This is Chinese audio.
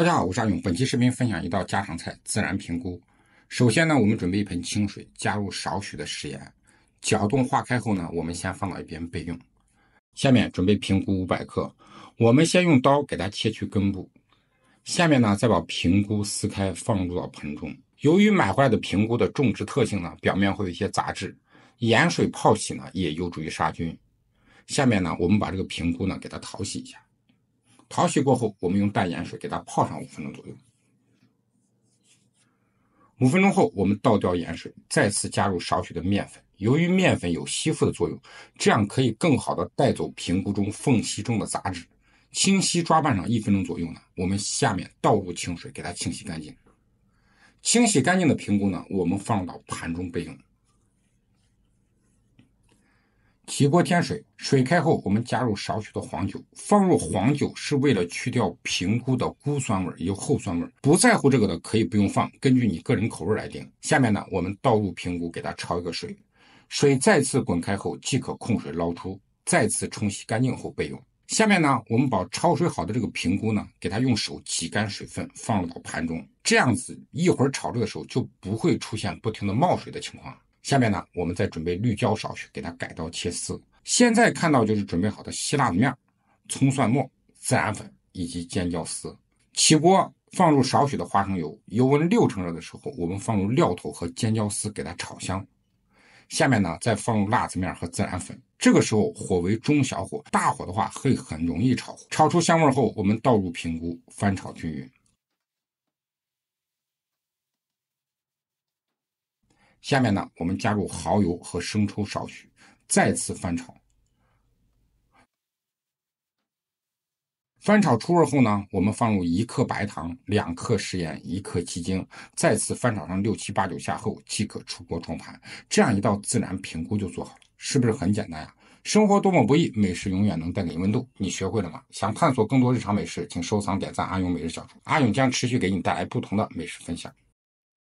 大家好，我是阿勇。本期视频分享一道家常菜——孜然平菇。首先呢，我们准备一盆清水，加入少许的食盐，搅动化开后呢，我们先放到一边备用。下面准备平菇五百克，我们先用刀给它切去根部。下面呢，再把平菇撕开，放入到盆中。由于买回来的平菇的种植特性呢，表面会有一些杂质，盐水泡洗呢也有助于杀菌。下面呢，我们把这个平菇呢给它淘洗一下。淘洗过后，我们用淡盐水给它泡上五分钟左右。五分钟后，我们倒掉盐水，再次加入少许的面粉。由于面粉有吸附的作用，这样可以更好的带走平菇中缝隙中的杂质。清洗抓拌上一分钟左右呢，我们下面倒入清水给它清洗干净。清洗干净的平菇呢，我们放到盘中备用。起锅添水，水开后，我们加入少许的黄酒。放入黄酒是为了去掉平菇的菇酸味，有后酸味。不在乎这个的可以不用放，根据你个人口味来定。下面呢，我们倒入平菇，给它焯一个水。水再次滚开后，即可控水捞出，再次冲洗干净后备用。下面呢，我们把焯水好的这个平菇呢，给它用手挤干水分，放入到盘中。这样子一会儿炒这个时候就不会出现不停的冒水的情况。下面呢，我们再准备绿椒少许，给它改刀切丝。现在看到就是准备好的希腊的面、葱蒜末、孜然粉以及尖椒丝。起锅放入少许的花生油，油温六成热的时候，我们放入料头和尖椒丝，给它炒香。下面呢，再放入辣子面和孜然粉。这个时候火为中小火，大火的话会很容易炒糊。炒出香味后，我们倒入平菇，翻炒均匀。下面呢，我们加入蚝油和生抽少许，再次翻炒。翻炒出味后呢，我们放入一克白糖、两克食盐、一克鸡精，再次翻炒上六七八九下后，即可出锅装盘。这样一道自然平菇就做好了，是不是很简单呀？生活多么不易，美食永远能带给你温度。你学会了吗？想探索更多日常美食，请收藏点赞阿勇美食小厨，阿勇将持续给你带来不同的美食分享。